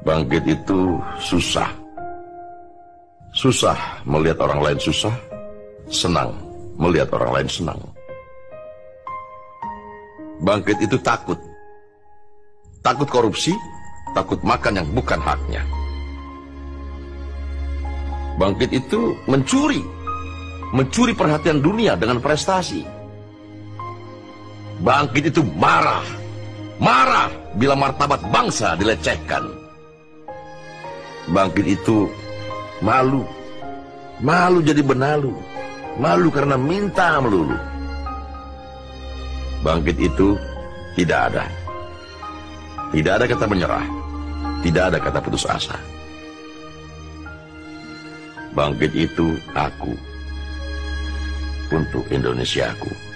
Bangkit itu susah. Susah melihat orang lain susah, senang melihat orang lain senang. Bangkit itu takut. Takut korupsi, takut makan yang bukan haknya. Bangkit itu mencuri. Mencuri perhatian dunia dengan prestasi. Bangkit itu marah. Marah bila martabat bangsa dilecehkan. Bangkit itu malu. Malu jadi benalu. Malu karena minta melulu. Bangkit itu tidak ada. Tidak ada kata menyerah. Tidak ada kata putus asa. Bangkit itu aku untuk Indonesiaku.